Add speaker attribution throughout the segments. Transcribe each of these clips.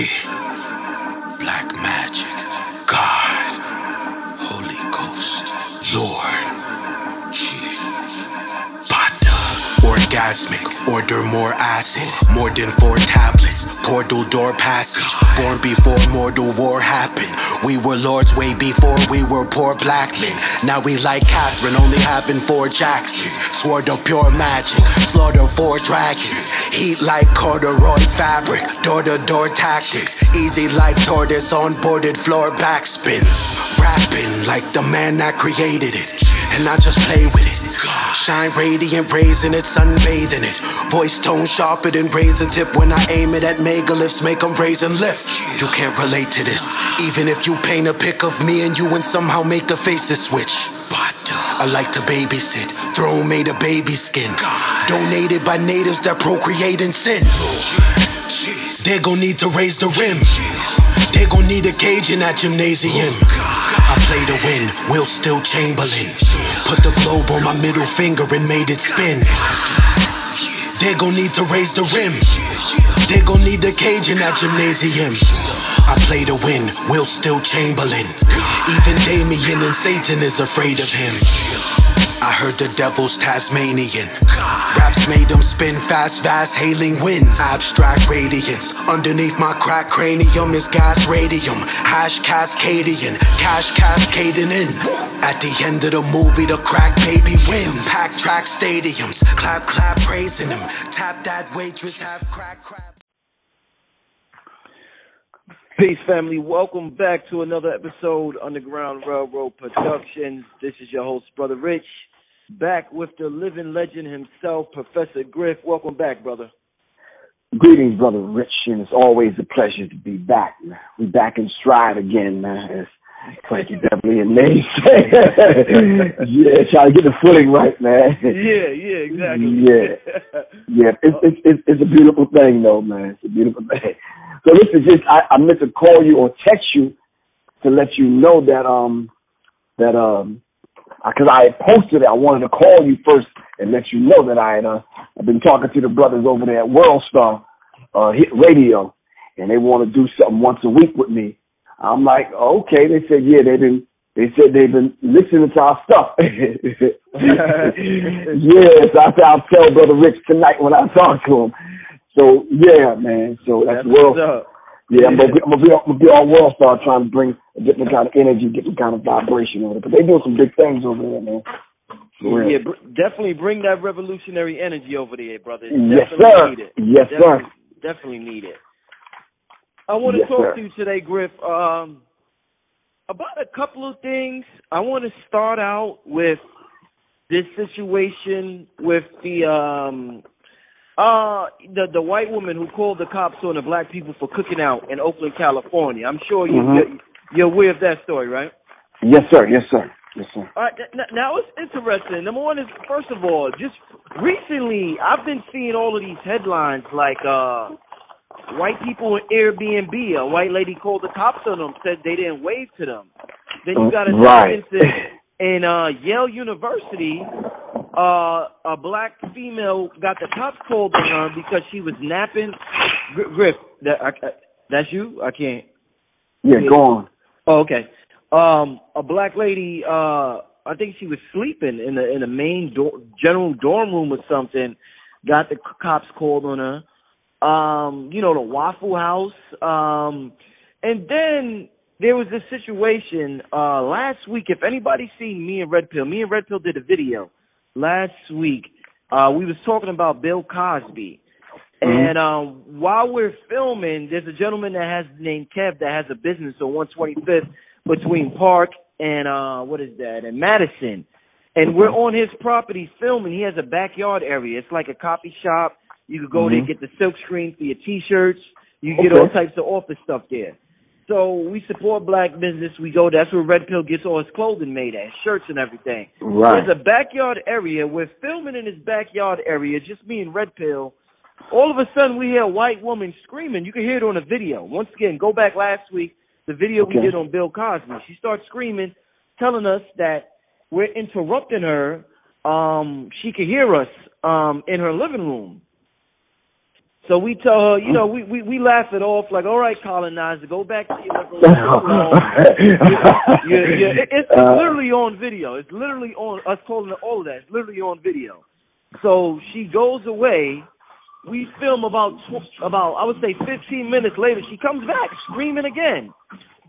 Speaker 1: Yeah. Orgasmic. Order more acid. More than four tablets. Portal door passage. Born before mortal war happened. We were lords way before we were poor black men. Now we like Catherine, only having four Jacksons. Sword of pure magic, slaughter four dragons. Heat like corduroy fabric, door to door tactics. Easy like tortoise on boarded floor backspins. Rapping like the man that created it. And I just play with it. Shine radiant, raising it, sunbathing it. Voice tone sharper than razor tip when I aim it at megaliths, make them raise and lift. You can't relate to this, even if you paint a pic of me and you and somehow make the faces switch. I like to babysit, throne made of baby skin. Donated by natives that procreate in sin. They gon' need to raise the rim. They gon' need a cage in that gymnasium. I play to win, Will Still Chamberlain. Put the globe on my middle finger and made it spin. They gon' need to raise the rim. They gon' need a cage in that gymnasium. I play to win, Will Still Chamberlain. Even Damien and Satan is afraid of him. I heard the devil's Tasmanian. Raps made them spin fast, vast, hailing winds. Abstract radiance. Underneath my crack cranium is gas radium. Hash cascadian. Cash cascading in. At the end of the movie, the crack baby wins. Pack track stadiums. Clap, clap, praising him. Tap that waitress, have crack, crap.
Speaker 2: Peace, family. Welcome back to another episode Underground Railroad Productions. This is your host, Brother Rich, back with the living legend himself, Professor Griff. Welcome back, brother.
Speaker 3: Greetings, Brother Rich, and it's always a pleasure to be back. Man. We back in stride again, man. As Frankie Beverly and Maze say. yeah, trying to get the footing right, man.
Speaker 2: Yeah, yeah, exactly.
Speaker 3: Yeah, yeah. It's, it's it's it's a beautiful thing, though, man. It's a beautiful thing. So this is just I, I meant to call you or text you to let you know that um that um because I had posted it, I wanted to call you first and let you know that I had uh, I've been talking to the brothers over there at World Star uh, Hit Radio, and they want to do something once a week with me. I'm like, okay. They said, yeah, they've been. They said they've been listening to our stuff. yes, I said I'll tell Brother Rich tonight when I talk to him. So yeah, man. So that's,
Speaker 2: That's
Speaker 3: world. Yeah, I'm gonna, be, I'm, gonna be, I'm gonna be all world star trying to bring a different kind of energy, different kind of vibration over there. But they doing some big things over there, man.
Speaker 2: Yeah, br- definitely bring that revolutionary energy over there, brother.
Speaker 3: Yes,
Speaker 2: definitely
Speaker 3: sir.
Speaker 2: Need it.
Speaker 3: Yes, sir.
Speaker 2: definitely, Definitely need it. I want to
Speaker 3: Yes,
Speaker 2: talk
Speaker 3: sir.
Speaker 2: to you today, Griff, um, about a couple of things. I want to start out with this situation with the um uh the the white woman who called the cops on the black people for cooking out in Oakland, California. I'm sure you
Speaker 3: Mhm.
Speaker 2: you're, you're aware of that story, right?
Speaker 3: Yes, sir. Yes, sir. Yes, sir.
Speaker 2: All right, now it's interesting. Number one is first of all, just recently I've been seeing all of these headlines like uh white people in Airbnb. A white lady called the cops on them, said they didn't wave to them. Then you got a
Speaker 3: Right.
Speaker 2: instance in uh Yale University. Uh, a black female got the cops called on her because she was napping. Gr- Griff, that I, I- that's you? I can't.
Speaker 3: Yeah, go on.
Speaker 2: Oh, okay. Um, a black lady, uh, I think she was sleeping in the in the main door, general dorm room or something. Got the c- cops called on her. Um, you know, the Waffle House. Um, and then there was this situation uh last week. If anybody's seen me and Red Pill, me and Red Pill did a video last week. Uh, we was talking about Bill Cosby. And um, while we're filming, there's a gentleman that has named Kev that has a business on 125th between Park and uh, what is that? And Madison. And we're on his property filming. He has a backyard area. It's like a copy shop. You could go there
Speaker 3: Mhm.
Speaker 2: get the silk screen for your T-shirts. You can get all types of office stuff there. So we support black business. We go. That's where Red Pill gets all his clothing made at, shirts and everything.
Speaker 3: Right.
Speaker 2: There's a backyard area. We're filming in his backyard area, just me and Red Pill. All of a sudden, we hear a white woman screaming. You can hear it on the video. Once again, go back last week, the video we did on Bill Cosby. She starts screaming, telling us that we're interrupting her. Um, she could hear us um, in her living room. So we tell her, you know, we we, we laugh it off like, all right, colonizer, go back to your room. yeah, yeah, it, it's
Speaker 3: Uh,
Speaker 2: literally on video. It's literally on us calling it all of that. It's literally on video. So she goes away. We film about tw- about I would say 15 minutes later. She comes back screaming again.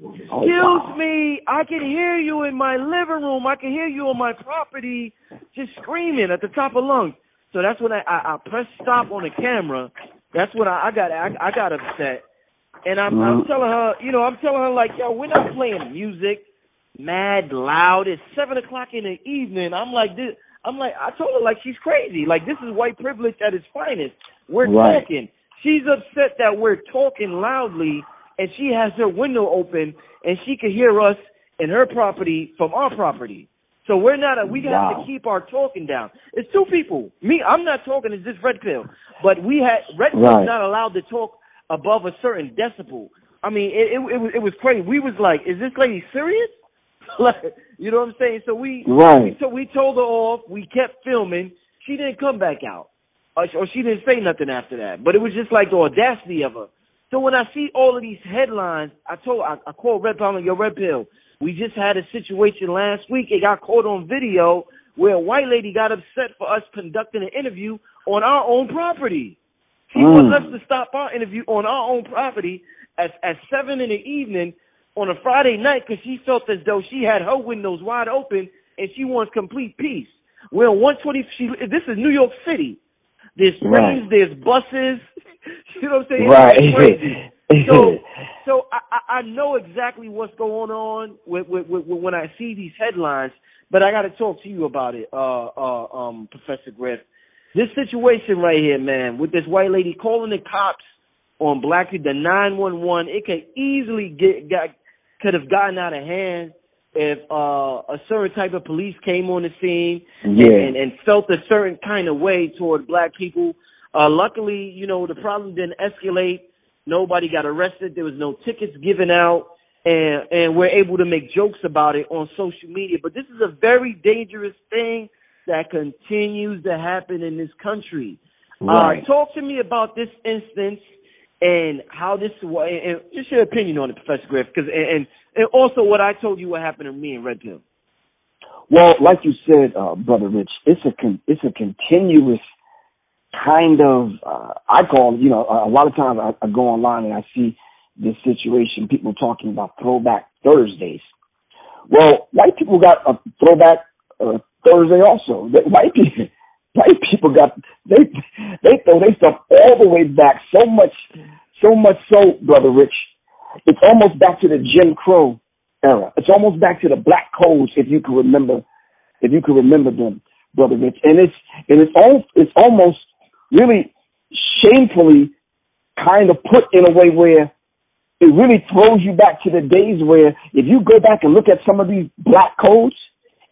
Speaker 3: Oh,
Speaker 2: Excuse
Speaker 3: wow.
Speaker 2: me, I can hear you in my living room. I can hear you on my property, just screaming at the top of lungs. So that's when I I, I pressed stop on the camera. That's when I, I got I, I got upset, and I'm I'm
Speaker 3: Mhm.
Speaker 2: telling her, you know, I'm telling her like, yo, we're not playing music, mad loud. It's seven o'clock in the evening. I'm like this. I'm like I told her like she's crazy. Like this is white privilege at its finest. We're
Speaker 3: Right.
Speaker 2: talking. She's upset that we're talking loudly and she has her window open and she can hear us in her property from our property. So we're not a, we have
Speaker 3: Wow.
Speaker 2: to keep our talking down. It's two people. Me, I'm not talking. It's just Red Pill. But we had Red Pill's
Speaker 3: Right.
Speaker 2: not allowed to talk above a certain decibel. I mean, it, it it was it was crazy. We was like, is this lady serious? like, you know what I'm saying? So we
Speaker 3: Right.
Speaker 2: so we told her off. We kept filming. She didn't come back out, or, or she didn't say nothing after that. But it was just like the audacity of her. So when I see all of these headlines, I told I, I called Red Pill. I'm like, Yo, Red Pill, we just had a situation last week. It got caught on video where a white lady got upset for us conducting an interview on our own property. She
Speaker 3: Mm.
Speaker 2: wants us to stop our interview on our own property at at seven in the evening on a Friday night because she felt as though she had her windows wide open and she wants complete peace. We're on 120. She, this is New York City. There's trains,
Speaker 3: Right.
Speaker 2: there's buses. you know what I'm saying?
Speaker 3: Right.
Speaker 2: So, so I, I I know exactly what's going on with, with, with, with when I see these headlines, but I got to talk to you about it, uh, uh, um, Professor Griff. This situation right here, man, with this white lady calling the cops on black people, the nine one one, it could easily get got could have gotten out of hand if uh, a certain type of police came on the scene
Speaker 3: Yeah.
Speaker 2: and, and felt a certain kind of way toward black people. Uh, luckily, you know, the problem didn't escalate. Nobody got arrested. There was no tickets given out. And, and we're able to make jokes about it on social media. But this is a very dangerous thing that continues to happen in this country.
Speaker 3: Right.
Speaker 2: Uh, talk to me about this instance and how this, and and just your opinion on it, Professor Griff, because and, and also what I told you what happened to me in Red Pill.
Speaker 3: Well, like you said, uh, brother Rich, it's a con- it's a continuous kind of uh, I call you know a lot of times I, I go online and I see this situation people talking about throwback Thursdays. Well, white people got a throwback uh, Thursday also. They, white people white people got they they throw they stuff all the way back so much so much so, brother Rich. It's almost back to the Jim Crow era. It's almost back to the black codes, if you can remember, if you can remember them, brother Rich. And it's and it's all it's almost really shamefully kind of put in a way where it really throws you back to the days where if you go back and look at some of these black codes,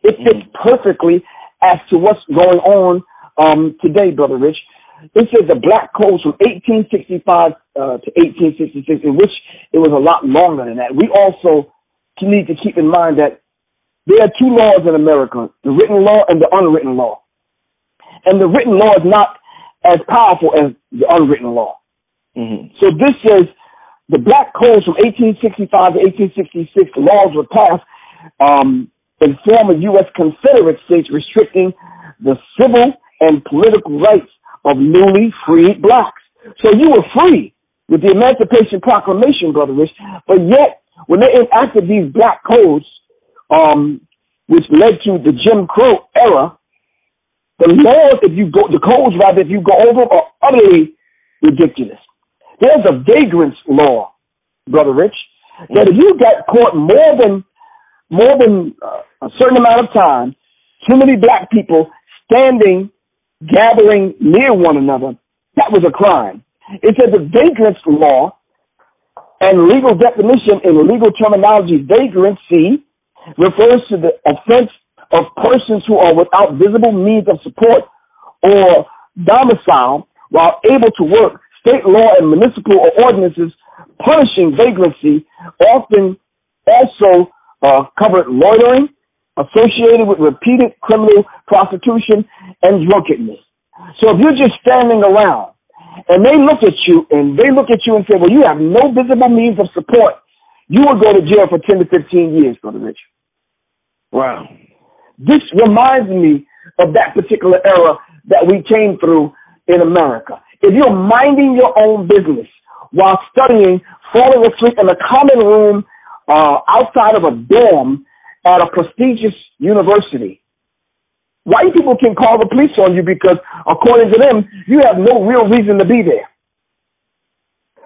Speaker 3: it fits perfectly as to what's going on um, today, brother Rich. It says the black codes from 1865 uh, to 1866, in which it was a lot longer than that. We also need to keep in mind that there are two laws in America, the written law and the unwritten law. And the written law is not as powerful as the unwritten law.
Speaker 2: Mm-hmm.
Speaker 3: So this says the black codes from 1865 to 1866 laws were passed um, in former U.S. Confederate states restricting the civil and political rights of newly freed blacks. So you were free with the Emancipation Proclamation, Brother Rich, but yet when they enacted these black codes, um, which led to the Jim Crow era, the laws, if you go, the codes rather, if you go over, are utterly ridiculous. There's a vagrant's law, Brother Rich, that if you got caught more than more than uh, a certain amount of time, too many black people standing, gathering near one another, that was a crime. It says the vagrant's law and legal definition in legal terminology, vagrancy refers to the offense of persons who are without visible means of support or domicile while able to work. State law and municipal ordinances punishing vagrancy often also uh, covered loitering associated with repeated criminal prostitution and drunkenness. So if you're just standing around and they look at you and they look at you and say, well, you have no visible means of support, you will go to jail for 10 to 15 years, Brother Rich.
Speaker 2: Wow.
Speaker 3: This reminds me of that particular era that we came through in America. If you're minding your own business while studying, falling asleep in a common room uh, outside of a dorm at a prestigious university, white people can call the police on you because, according to them, you have no real reason to be there.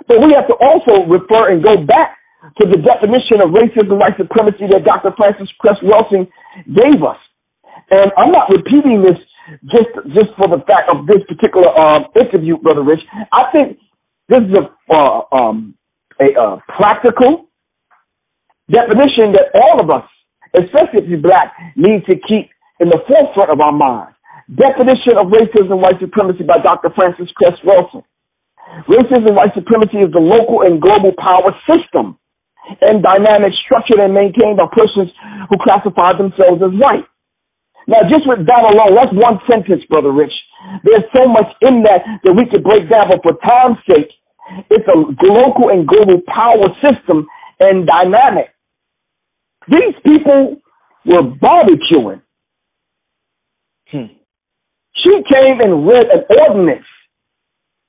Speaker 3: But we have to also refer and go back to the definition of racism, white supremacy that Dr. Frances Cress Welsing gave us. And I'm not repeating this just just for the fact of this particular um, interview, Brother Rich. I think this is a uh, um, a uh, practical definition that all of us, especially if you're black, need to keep in the forefront of our minds. Definition of racism and white supremacy by Dr. Frances Cress Welsing. Racism and white supremacy is the local and global power system and dynamic structured and maintained by persons who classify themselves as white. Now, just with that alone, that's one sentence, Brother Rich. There's so much in that that we could break down, but for time's sake, it's a local and global power system and dynamic. These people were barbecuing. Hmm. She came and read an ordinance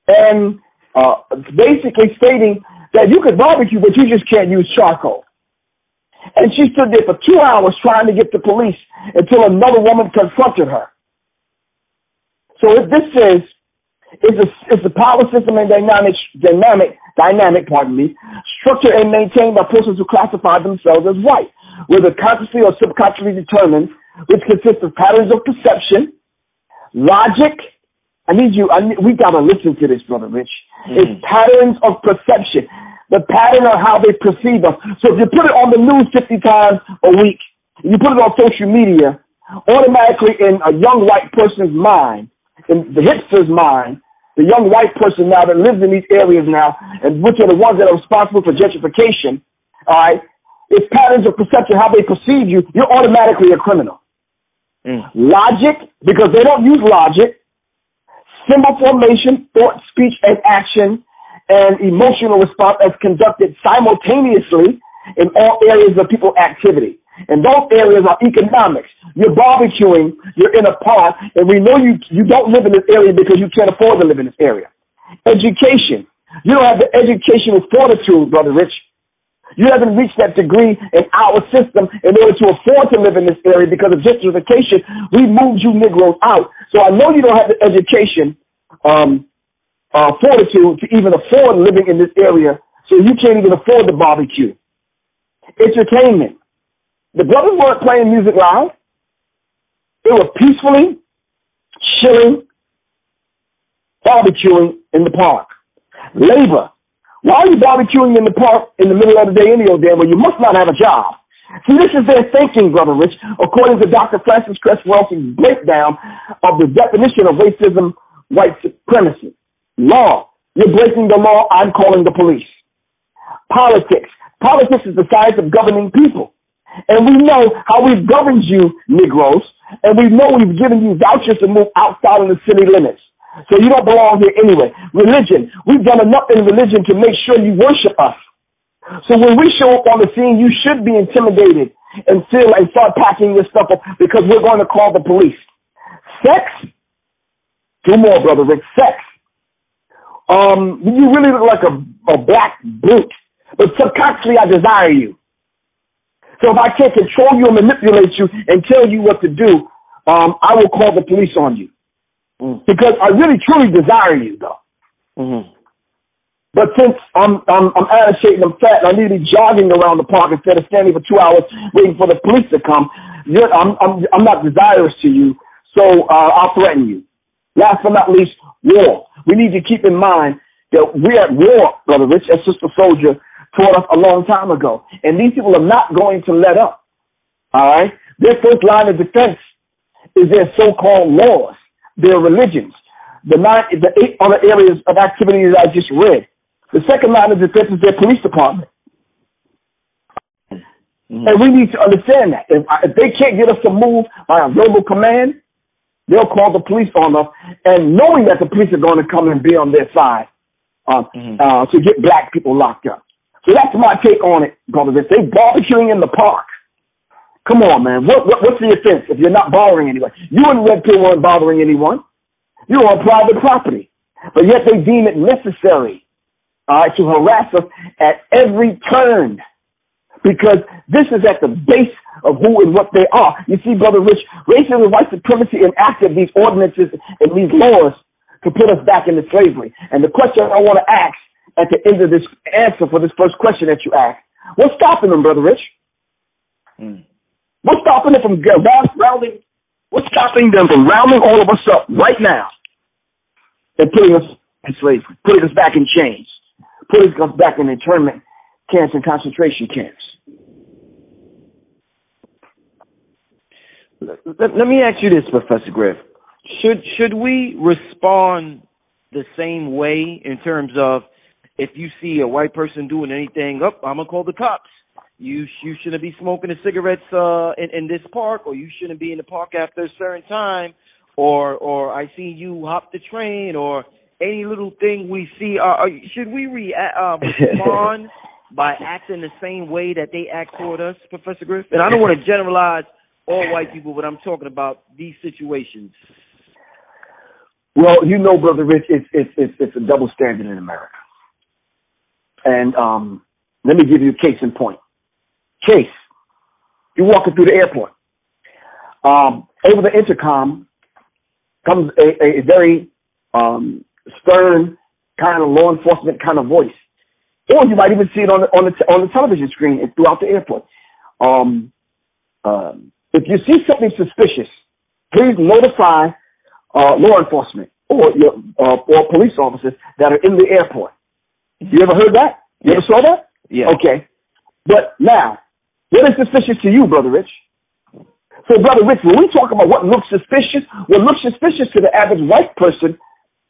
Speaker 3: and uh, basically stating that you could barbecue, but you just can't use charcoal. And she stood there for two hours trying to get the police until another woman confronted her. So if this is is a, is a power system and dynamic, dynamic, dynamic, pardon me, structured and maintained by persons who classify themselves as white, whether consciously or subconsciously determined, which consists of patterns of perception, logic. I need you. I need, we gotta listen to this, brother Rich. Mm-hmm. It's patterns of perception the pattern of how they perceive us. So if you put it on the news 50 times a week, you put it on social media, automatically in a young white person's mind, in the hipster's mind, the young white person now that lives in these areas now, and which are the ones that are responsible for gentrification, all right, it's patterns of perception, how they perceive you, you're automatically a criminal. Mm. Logic, because they don't use logic, symbol formation, thought, speech, and action, and emotional response as conducted simultaneously in all areas of people activity. And those areas are economics. You're barbecuing, you're in a park, and we know you, you don't live in this area because you can't afford to live in this area. Education. You don't have the educational fortitude, Brother Rich. You haven't reached that degree in our system in order to afford to live in this area because of gentrification. We moved you Negroes out. So I know you don't have the education um, uh, fortitude to even afford living in this area, so you can't even afford the barbecue. Entertainment. The brothers weren't playing music loud. They were peacefully chilling, barbecuing in the park. Labor. Why are you barbecuing in the park in the middle of the day anyway, Dan, when you must not have a job? See, this is their thinking, Brother Rich, according to Dr. Frances Cress breakdown of the definition of racism, white supremacy. Law. You're breaking the law. I'm calling the police. Politics. Politics is the science of governing people. And we know how we've governed you, Negroes, and we know we've given you vouchers to move outside of the city limits. So you don't belong here anyway. Religion. We've done enough in religion to make sure you worship us. So when we show up on the scene, you should be intimidated and feel and start packing your stuff up because we're going to call the police. Sex. Two more, brother Rick. Sex um, you really look like a, a black brute, but subconsciously I desire you. So if I can't control you and manipulate you and tell you what to do, um, I will call the police on you. Mm. Because I really truly desire you though. Mm-hmm. But since I'm, I'm, I'm out of shape and I'm fat and I need to be jogging around the park instead of standing for two hours waiting for the police to come, I'm, I'm, I'm not desirous to you. So, uh, I'll threaten you. Last but not least, war. We need to keep in mind that we're at war, Brother Rich, as Sister Souljah taught us a long time ago. And these people are not going to let up. All right? Their first line of defense is their so-called laws, their religions, the nine, the eight other areas of activity that I just read. The second line of defense is their police department. Mm-hmm. And we need to understand that. If, if they can't get us to move by a verbal command, they'll call the police on us, and knowing that the police are going to come and be on their side uh, mm-hmm. uh, to get black people locked up. So that's my take on it, brother. If they barbecuing in the park, come on, man. What, what, what's the offense if you're not bothering anyone? You and Red Pill weren't bothering anyone. You're on private property, but yet they deem it necessary uh, to harass us at every turn because this is at the base of who and what they are. You see, Brother Rich, racism and white supremacy enacted these ordinances and these laws to put us back into slavery. And the question I want to ask at the end of this answer for this first question that you asked, what's stopping them, Brother Rich? Hmm. What's stopping them from rounding? What's stopping them from rounding all of us up right now and putting us in slavery, putting us back in chains, putting us back in internment camps and concentration camps?
Speaker 2: Let, let me ask you this, Professor Griff. Should should we respond the same way in terms of if you see a white person doing anything up, oh, I'm gonna call the cops. You you shouldn't be smoking the cigarettes uh, in, in this park, or you shouldn't be in the park after a certain time, or or I see you hop the train, or any little thing we see. Uh, uh should we re- uh, respond by acting the same way that they act toward us, Professor Griff? And I don't want to generalize all white people, but I'm talking about these situations.
Speaker 3: Well, you know, brother Rich, it's it's it's, it's a double standard in America. And um, let me give you a case in point. Case, you're walking through the airport. Um, over the intercom comes a, a very um, stern kind of law enforcement kind of voice, or you might even see it on the on the on the television screen throughout the airport. Um, um, if you see something suspicious, please notify uh, law enforcement or your uh, or police officers that are in the airport. You ever heard that? You ever saw that?
Speaker 2: Yeah.
Speaker 3: Okay. But now, what is suspicious to you, brother Rich? So, brother Rich, when we talk about what looks suspicious, what looks suspicious to the average white person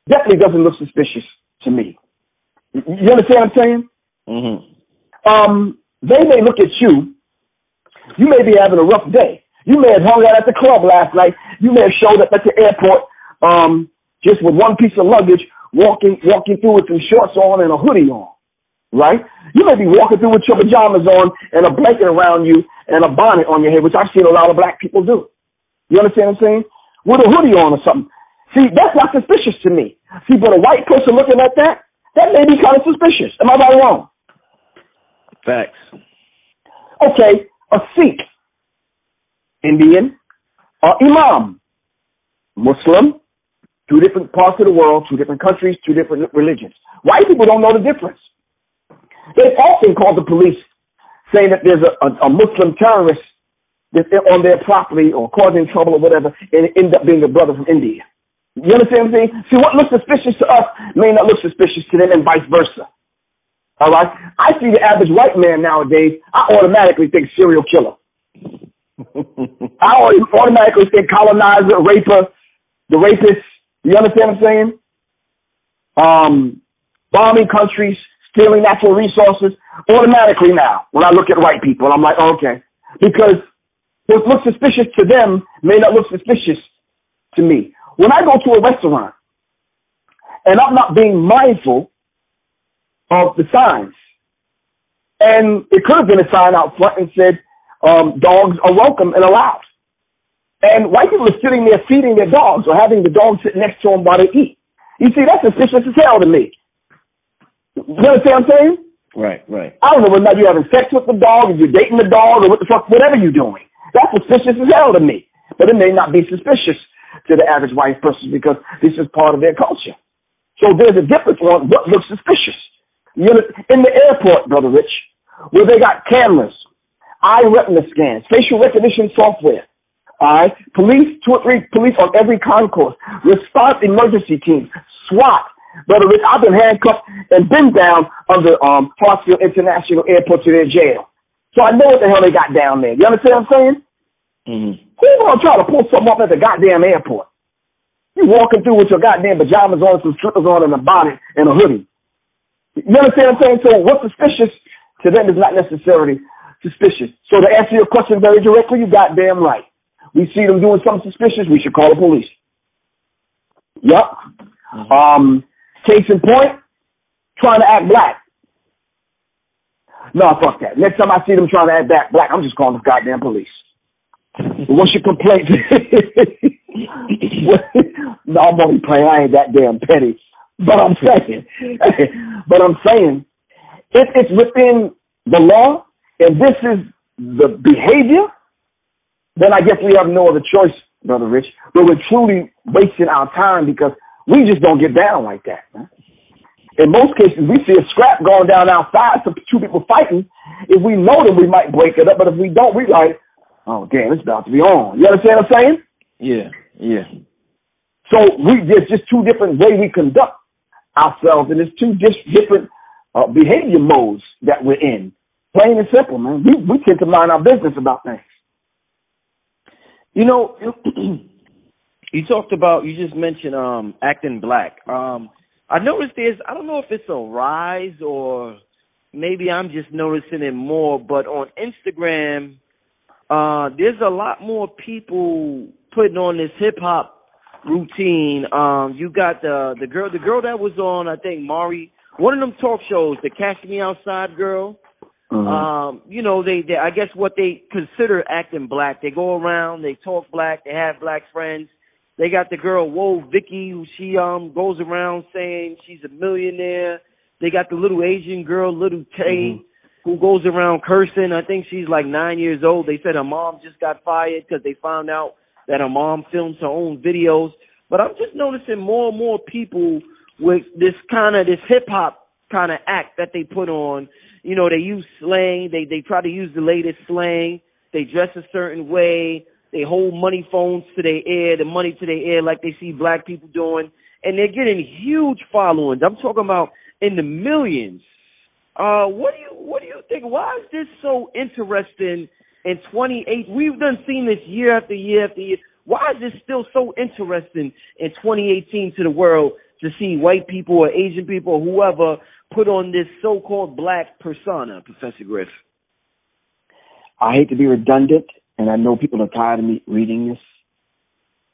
Speaker 3: definitely doesn't look suspicious to me. You understand what I'm saying?
Speaker 2: Mm-hmm.
Speaker 3: Um, they may look at you. You may be having a rough day. You may have hung out at the club last night. You may have showed up at the airport um, just with one piece of luggage, walking walking through with some shorts on and a hoodie on, right? You may be walking through with your pajamas on and a blanket around you and a bonnet on your head, which I've seen a lot of black people do. You understand what I'm saying? With a hoodie on or something. See, that's not suspicious to me. See, but a white person looking at that, that may be kind of suspicious. Am I right or wrong?
Speaker 2: Facts.
Speaker 3: Okay, a Sikh Indian, or Imam, Muslim, two different parts of the world, two different countries, two different religions. White people don't know the difference. They've often called the police saying that there's a, a, a Muslim terrorist that's on their property or causing trouble or whatever, and it end up being a brother from India. You understand what I'm saying? See, what looks suspicious to us may not look suspicious to them, and vice versa. All right? I see the average white man nowadays, I automatically think serial killer. I automatically say colonizer, raper, the rapist. You understand what I'm saying? Um, bombing countries, stealing natural resources. Automatically now, when I look at white people, I'm like, oh, okay. Because what looks suspicious to them may not look suspicious to me. When I go to a restaurant and I'm not being mindful of the signs, and it could have been a sign out front and said, um, dogs are welcome and allowed. And white people are sitting there feeding their dogs or having the dog sit next to them while they eat. You see, that's suspicious as hell to me. You understand what I'm saying?
Speaker 2: Right, right.
Speaker 3: I don't know whether you're having sex with the dog, if you're dating the dog, or what the fuck, whatever you're doing. That's suspicious as hell to me. But it may not be suspicious to the average white person because this is part of their culture. So there's a difference on what looks suspicious. You know, in the airport, Brother Rich, where they got cameras eye retina scans, facial recognition software. All right, police, two or three police on every concourse, response emergency team, SWAT. Brother Rich, I've been handcuffed and been down under um, Hartsfield International Airport to their jail. So I know what the hell they got down there. You understand what I'm saying?
Speaker 2: Mm-hmm.
Speaker 3: Who's gonna try to pull something off at the goddamn airport? You walking through with your goddamn pajamas on, some slippers on, and a bonnet and a hoodie. You understand what I'm saying? So what's suspicious to them is not necessarily suspicious. So to answer your question very directly, you goddamn right. We see them doing something suspicious, we should call the police. Yep. Mm-hmm. Um, case in point, trying to act black. No, fuck that. Next time I see them trying to act back black, I'm just calling the goddamn police. What's your complaint? no, I'm only playing. I ain't that damn petty. But I'm saying, but I'm saying, if it's within the law and this is the behavior, then I guess we have no other choice, Brother Rich. But we're truly wasting our time because we just don't get down like that. In most cases, we see a scrap going down outside, some two people fighting. If we know them, we might break it up. But if we don't, we like, oh damn, it's about to be on. You understand what I'm saying?
Speaker 2: Yeah, yeah.
Speaker 3: So we there's just two different way we conduct ourselves, and there's two just different uh, behavior modes that we're in. Plain and simple, man. We we tend to mind our business about things.
Speaker 2: You know, you talked about you just mentioned um acting black. Um I noticed there's I don't know if it's a rise or maybe I'm just noticing it more, but on Instagram uh there's a lot more people putting on this hip hop routine. Um you got the the girl the girl that was on I think Maury one of them talk shows, the Cash Me Outside girl. Mm-hmm. Um, you know, they, they I guess what they consider acting black. They go around, they talk black, they have black friends. They got the girl Woah Vicky who she um goes around saying she's a millionaire. They got the little Asian girl, little Tay, mm-hmm. who goes around cursing. I think she's like nine years old. They said her mom just got fired because they found out that her mom films her own videos. But I'm just noticing more and more people with this kind of this hip hop kind of act that they put on you know, they use slang. They they try to use the latest slang. They dress a certain way. They hold money phones to their ear, the money to their ear, like they see black people doing, and they're getting huge followings. I'm talking about in the millions. Uh, what do you what do you think? Why is this so interesting in 28? We've done seen this year after year after year. Why is this still so interesting in 2018 to the world to see white people or Asian people or whoever put on this so-called black persona, Professor Griff?
Speaker 3: I hate to be redundant, and I know people are tired of me reading this,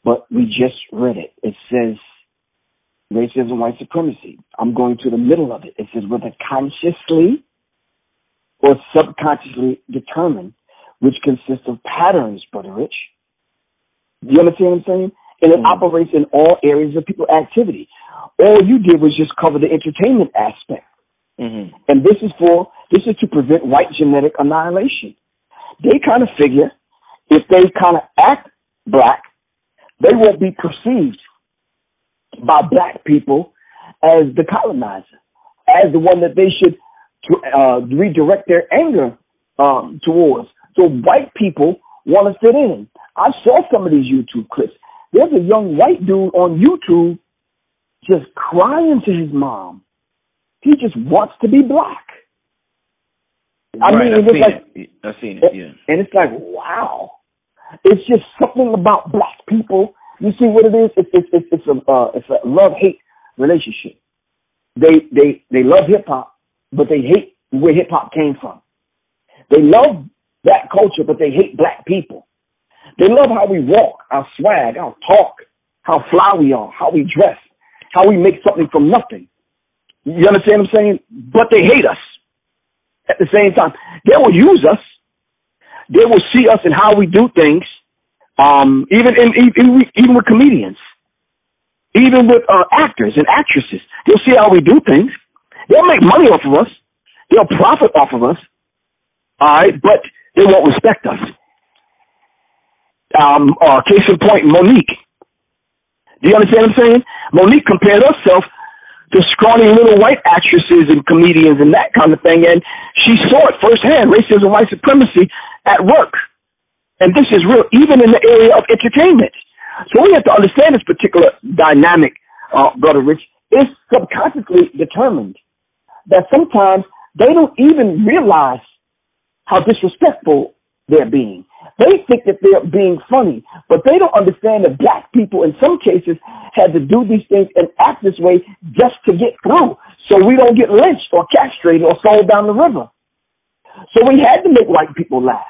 Speaker 3: but we just read it. It says racism, white supremacy. I'm going to the middle of it. It says whether consciously or subconsciously determined, which consists of patterns, Brother Rich. Do you understand what I'm saying? And it mm-hmm. operates in all areas of people activity. All you did was just cover the entertainment aspect. Mm-hmm. And this is for this is to prevent white genetic annihilation. They kind of figure if they kind of act black, they won't be perceived by black people as the colonizer, as the one that they should uh, redirect their anger um, towards. So white people want to fit in. I saw some of these YouTube clips. There's a young white dude on YouTube just crying to his mom he just wants to be black.
Speaker 2: I right, mean, it's like it. I've seen it. Yeah,
Speaker 3: and it's like wow, it's just something about black people. You see what it is? It's it's it's, it's a uh, it's a love hate relationship. They they they love hip hop, but they hate where hip hop came from. They love that culture, but they hate black people. They love how we walk, our swag, our talk, how fly we are, how we dress, how we make something from nothing. You understand what I'm saying? But they hate us at the same time. They will use us. They will see us in how we do things. Um, even in, even, even with comedians, even with uh, actors and actresses, they'll see how we do things. They'll make money off of us. They'll profit off of us. All right, but they won't respect us. Um, uh, case in point, Mo'Nique. Do you understand what I'm saying? Mo'Nique compared herself to scrawny little white actresses and comedians and that kind of thing. And she saw it firsthand, racism, white supremacy at work. And this is real, even in the area of entertainment. So we have to understand this particular dynamic, uh, Brother Rich, is subconsciously determined that sometimes they don't even realize how disrespectful they're being. They think that they're being funny, but they don't understand that black people in some cases had to do these things and act this way just to get through so we don't get lynched or castrated or sold down the river. So we had to make white people laugh.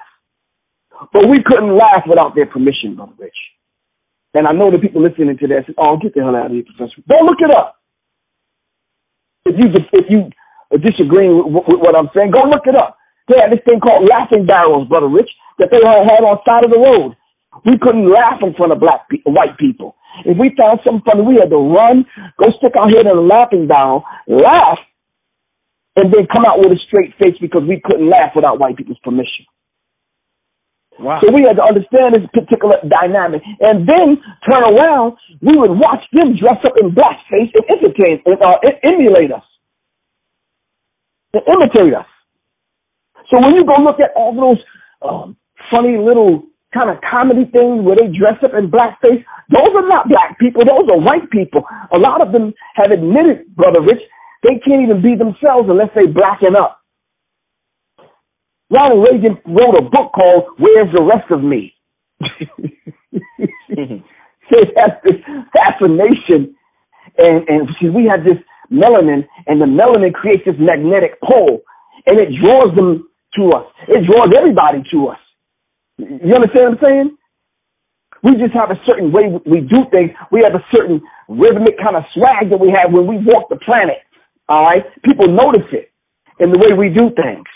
Speaker 3: But we couldn't laugh without their permission, Brother Rich. and I know the people listening to that this, oh, get the hell out of here, Professor. Don't look it up. If you if you disagree with, with what I'm saying, go look it up. They had this thing called laughing barrels, brother Rich, that they had on side of the road. We couldn't laugh in front of black people, white people. If we found something funny, we had to run, go stick our head in a laughing barrel, laugh, and then come out with a straight face because we couldn't laugh without white people's permission. Wow. So we had to understand this particular dynamic. And then turn around, we would watch them dress up in blackface and entertain and uh, emulate us. And imitate us. So when you go look at all those um, funny little kind of comedy things where they dress up in blackface, those are not black people, those are white people. A lot of them have admitted, Brother Rich, they can't even be themselves unless they blacken up. Ronald Reagan wrote a book called Where's the Rest of Me? it has this fascination and, and see, we have this melanin and the melanin creates this magnetic pole and it draws them to us. It draws everybody to us. You understand what I'm saying? We just have a certain way we do things. We have a certain rhythmic kind of swag that we have when we walk the planet. All right? People notice it in the way we do things.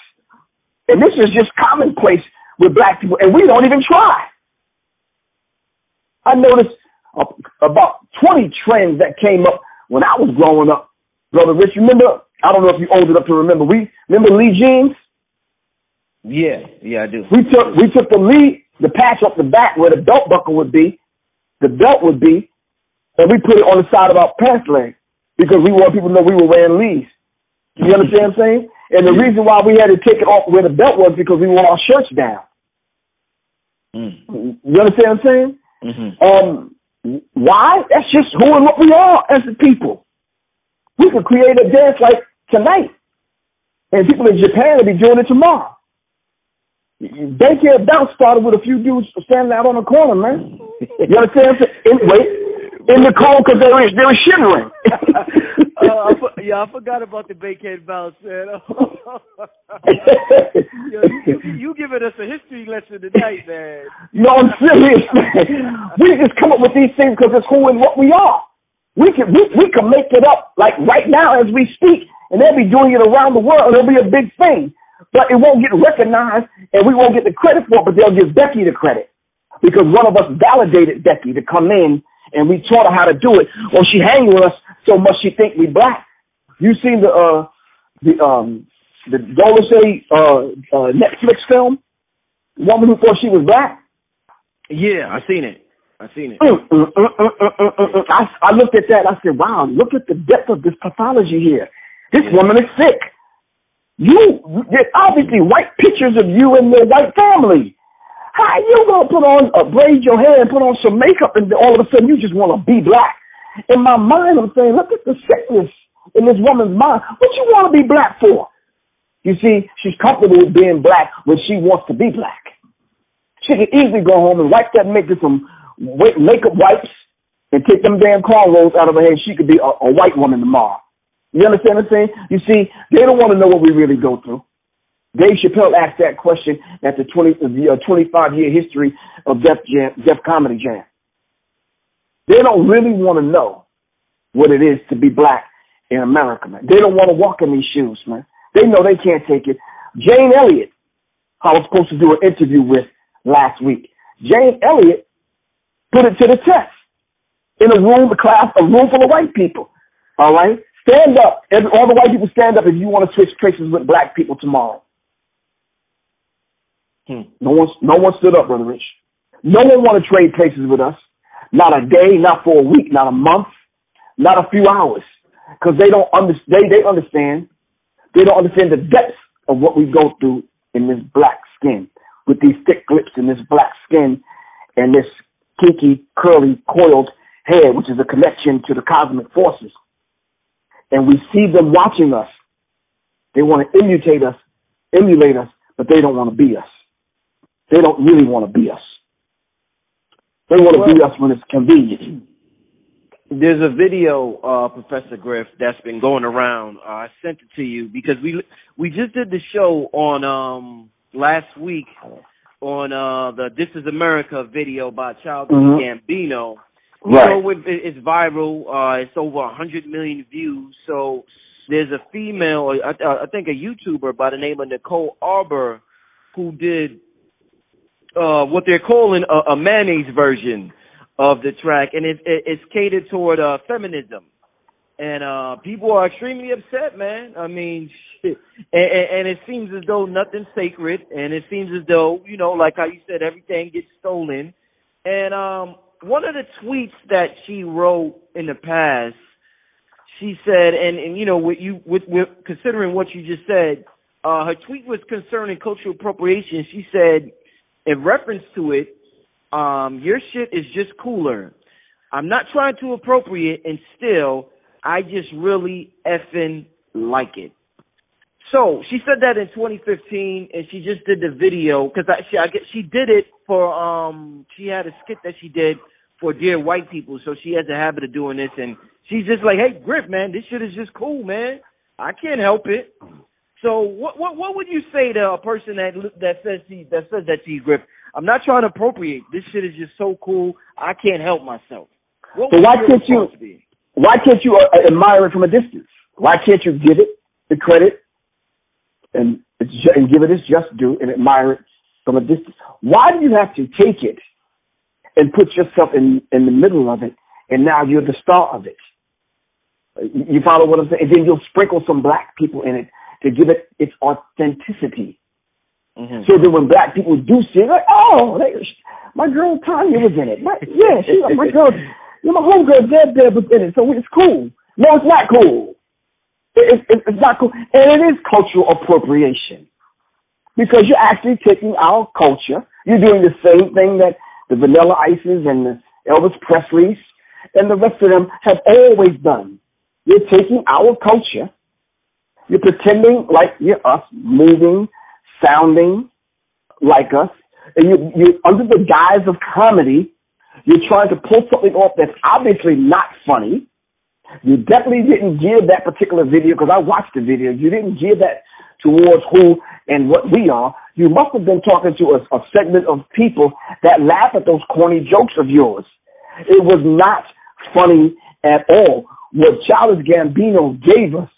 Speaker 3: And this is just commonplace with black people, and we don't even try. I noticed about 20 trends that came up when I was growing up. Brother Rich, remember? I don't know if you're old enough to remember. We remember Lee jeans?
Speaker 2: Yeah, yeah, I do.
Speaker 3: We took we took the lead, the patch up the back where the belt buckle would be, the belt would be, and we put it on the side of our pants leg because we want people to know we were wearing Lees. You understand what I'm saying? And the reason why we had to take it off where the belt was because we wore our shirts down. Mm. You understand what I'm saying? Mm-hmm. Um, why? That's just who and what we are as a people. We could create a dance like tonight, and people in Japan will be doing it tomorrow. Daycare bounce started with a few dudes standing out on the corner, man. You understand? In, wait, in the cold because they were they were shivering.
Speaker 2: uh, I, yeah, I forgot about the Bankhead bounce, man. Yo, you, you giving us a history lesson tonight, man.
Speaker 3: No, I'm serious, man. We just come up with these things because it's who and what we are. We can we, we can make it up like right now as we speak, and they'll be doing it around the world, and it'll be a big thing. But it won't get recognized, and we won't get the credit for it. But they'll give Becky the credit because one of us validated Becky to come in and we taught her how to do it. Or she hang with us so much she think we black. You seen the uh the um the Dolezal uh, uh Netflix film? Woman who thought she was black?
Speaker 2: Yeah, I seen it. I seen it.
Speaker 3: Mm, mm, mm, I, I looked at that. I said, "Wow, look at the depth of this pathology here. This woman is sick. You, there's obviously white pictures of you and your white family. How you gonna put on uh, braid your hair and put on some makeup and all of a sudden you just want to be black? In my mind, I'm saying, look at the sickness in this woman's mind. What you want to be black for? You see, she's comfortable with being black when she wants to be black. She can easily go home and wipe that makeup some makeup wipes and take them damn cornrows out of her head. She could be a, a white woman tomorrow. You understand what I'm saying? You see, they don't want to know what we really go through. Dave Chappelle asked that question at the 20, the uh, 25 year history of Def Jam, Def Comedy Jam. They don't really want to know what it is to be black in America, man. They don't want to walk in these shoes, man. They know they can't take it. Jane Elliott, I was supposed to do an interview with last week. Jane Elliott put it to the test in a room, a class, a room full of white people. All right, stand up. Every, all the white people stand up if you want to switch places with black people tomorrow. Hmm. No one, no one stood up, Brother Rich. No one want to trade places with us. Not a day, not for a week, not a month, not a few hours, because they don't understand. They, they understand. They don't understand the depths of what we go through in this black skin, with these thick lips and this black skin, and this kinky, curly, coiled hair, which is a connection to the cosmic forces. And we see them watching us. They want to imitate us, emulate us, but they don't want to be us. They don't really want to be us. They want to well, be us when it's convenient.
Speaker 2: There's a video, uh, Professor Griff, that's been going around. Uh, I sent it to you because we we just did the show on um last week on uh the This Is America video by Childish
Speaker 3: Mhm.
Speaker 2: Gambino. You
Speaker 3: Right.
Speaker 2: know, it, it's viral. Uh, it's over a hundred million views. So there's a female, I, I think a YouTuber by the name of Nicole Arbour, who did uh, what they're calling a, a mayonnaise version of the track, and it, it, it's catered toward uh, feminism. And uh, people are extremely upset, man. I mean, shit. And, and it seems as though nothing's sacred, and it seems as though you know, like how you said, everything gets stolen. And um, one of the tweets that she wrote in the past, she said, and, and you know, with you with, with considering what you just said, uh, her tweet was concerning cultural appropriation. She said, in reference to it, um, your shit is just cooler. I'm not trying to appropriate, and still, I just really effing like it. So she said that in 2015, and she just did the video because I, she I get she did it for um she had a skit that she did for Dear White People, so she has a habit of doing this, and she's just like, hey Griff, man, this shit is just cool, man. I can't help it. So what what what would you say to a person that that says he that says that to you, Griff? I'm not trying to appropriate. This shit is just so cool. I can't help myself. What
Speaker 3: So why can't you-
Speaker 2: be?
Speaker 3: Why can't you uh, admire it from a distance? Why can't you give it the credit and and give it its just due and admire it from a distance? Why do you have to take it and put yourself in in the middle of it and now you're the star of it? You follow what I'm saying? And then you'll sprinkle some black people in it to give it its authenticity.
Speaker 2: Mhm.
Speaker 3: So that when black people do see it, like, oh, they, my girl Tanya was in it. My, yeah, she, my girl, you know, my homegirl Deb Deb was in it, so it's cool. No, it's not cool. It, it, it's not cool, and it is cultural appropriation because you're actually taking our culture. You're doing the same thing that the Vanilla Ices and the Elvis Presleys and the rest of them have always done. You're taking our culture. You're pretending like you're us, moving, sounding like us, and you, you under the guise of comedy, you're trying to pull something off that's obviously not funny. You definitely didn't gear that particular video because I watched the video. You didn't gear that towards who and what we are. You must have been talking to a, a segment of people that laugh at those corny jokes of yours. It was not funny at all. What Childish Gambino gave us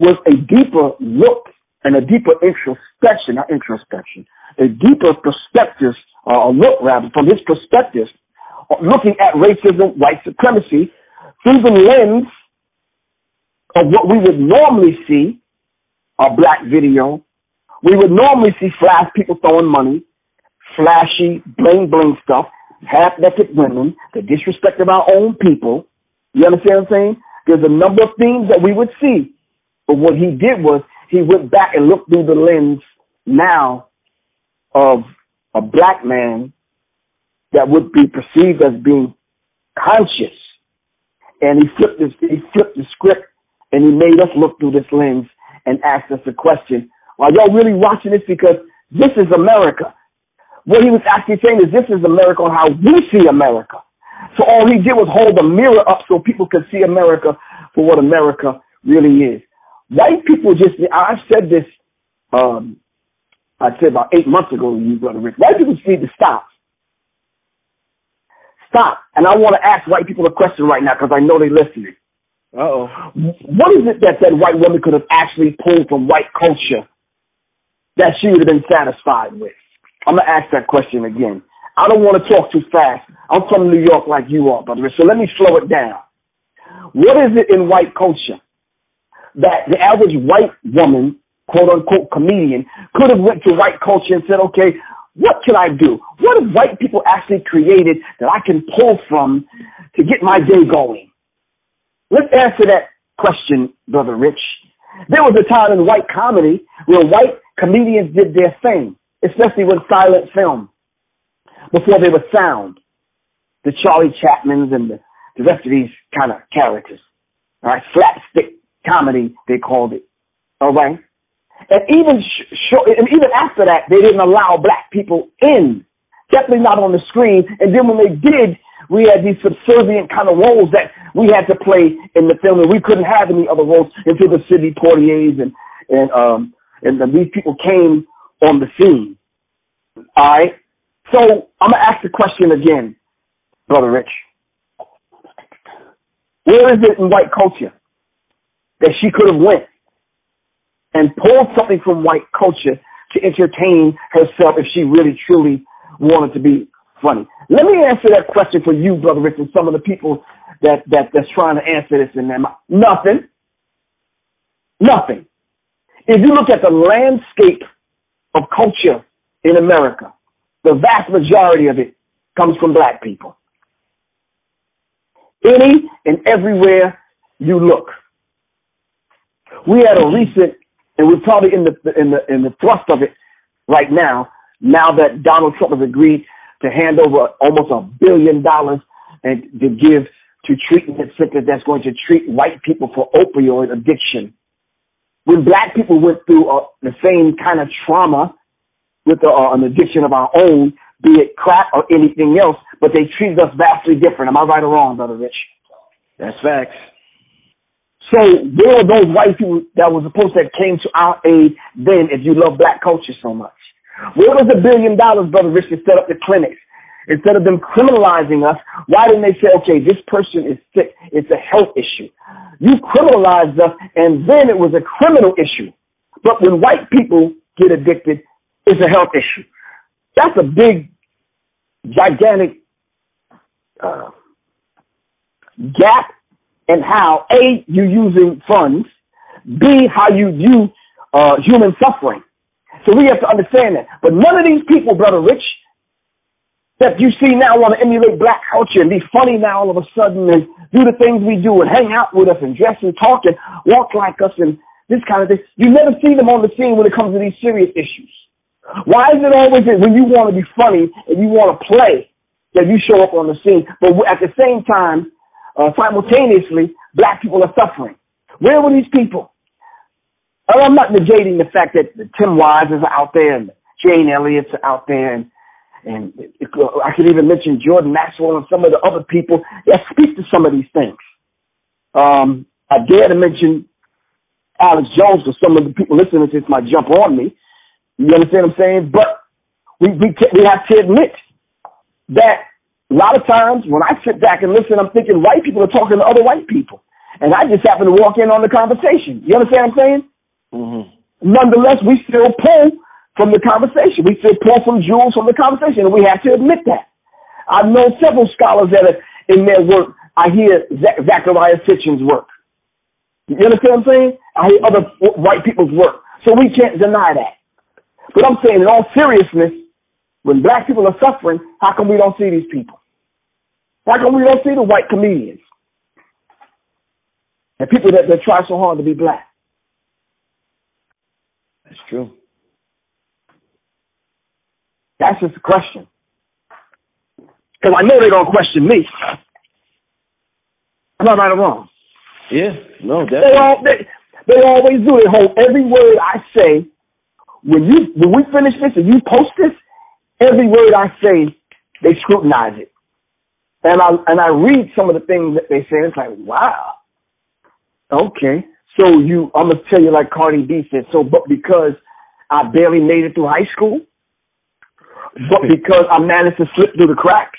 Speaker 3: was a deeper look and a deeper introspection, not introspection, a deeper perspective, or a look rather, from his perspective, looking at racism, white supremacy, through the lens of what we would normally see, a black video. We would normally see flash people throwing money, flashy, bling bling stuff, half naked women, the disrespect of our own people. You understand what I'm saying? There's a number of things that we would see. But what he did was he went back and looked through the lens now of a black man that would be perceived as being conscious. And he flipped this, he flipped the script and he made us look through this lens and asked us a question. Are y'all really watching this? Because this is America. What he was actually saying is this is America on how we see America. So all he did was hold the mirror up so people could see America for what America really is. White people just, I've said this, um, I'd say about eight months ago you, Brother Rick. White people just need to stop. Stop. And I want to ask white people a question right now because I know they're listening.
Speaker 2: Uh-oh.
Speaker 3: What is it that that white woman could have actually pulled from white culture that she would have been satisfied with? I'm going to ask that question again. I don't want to talk too fast. I'm from New York like you are, Brother so let me slow it down. What is it in white culture that the average white woman, quote unquote comedian, could have went to white culture and said, okay, what can I do? What have white people actually created that I can pull from to get my day going? Let's answer that question, Brother Rich. There was a time in white comedy where white comedians did their thing, especially with silent film, before they were sound. The Charlie Chapmans and the, the rest of these kind of characters. All right, slapstick comedy, they called it. All right? And even sh- sh- and even after that, they didn't allow black people in. Definitely not on the screen. And then when they did, we had these subservient kind of roles that we had to play in the film, and we couldn't have any other roles until the Sidney Poitiers and and um and the, these people came on the scene. All right. So I'm gonna ask the question again, brother Rich. Where is it in white culture that she could have went and pulled something from white culture to entertain herself if she really truly wanted to be funny? Let me answer that question for you, brother Rich, and some of the people that that that's trying to answer this in them. Nothing. Nothing. If you look at the landscape of culture in America, the vast majority of it comes from black people. Any and everywhere you look. We had a recent, and we're probably in the in the in the thrust of it right now. Now that Donald Trump has agreed to hand over almost a billion dollars and to give to treatment centers that's going to treat white people for opioid addiction. When black people went through uh, the same kind of trauma with uh, an addiction of our own, be it crack or anything else, but they treated us vastly different. Am I right or wrong, Brother Rich?
Speaker 2: That's facts.
Speaker 3: So where were those white people that were supposed to have came to our aid then if you love black culture so much. Where was the billion dollars, Brother Rich, to set up the clinics? Instead of them criminalizing us, why didn't they say, okay, this person is sick. It's a health issue. You criminalized us and then it was a criminal issue. But when white people get addicted, it's a health issue. That's a big, gigantic uh, gap in how A, you're using funds, B, how you view uh, human suffering. So we have to understand that. But none of these people, Brother Rich, that you see now want to emulate black culture and be funny now all of a sudden and do the things we do and hang out with us and dress and talk and walk like us and this kind of thing. You never see them on the scene when it comes to these serious issues. Why is it always that when you want to be funny and you want to play that you show up on the scene, but at the same time, uh, simultaneously, black people are suffering? Where were these people? I'm not negating the fact that Tim Wise is out there and Jane Elliott's out there and and I could even mention Jordan Maxwell and some of the other people that speak to some of these things. Um, I dare to mention Alex Jones because some of the people listening to this might jump on me. You understand what I'm saying? But we we we have to admit that a lot of times when I sit back and listen, I'm thinking white people are talking to other white people, and I just happen to walk in on the conversation. You understand what I'm saying? Mm-hmm. Nonetheless, we still pull from the conversation. We still pull some jewels from the conversation, and we have to admit that. I've known several scholars that are in their work. I hear Z- Zecharia Sitchin's work. You understand what I'm saying? I hear other white people's work. So we can't deny that. But I'm saying in all seriousness, when black people are suffering, how come we don't see these people? How come we don't see the white comedians? And people that, that try so hard to be black.
Speaker 2: That's true.
Speaker 3: That's just a question. Because I know they're going to question me. Am I right or wrong?
Speaker 2: Yeah, no, definitely.
Speaker 3: They, all, they, they always do. They hold every word I say. When you when we finish this and you post this, every word I say, they scrutinize it. And I and I read some of the things that they say. And it's like, wow. Okay. So you, I'm gonna tell you like Cardi B said. So, but because I barely made it through high school, but because I managed to slip through the cracks,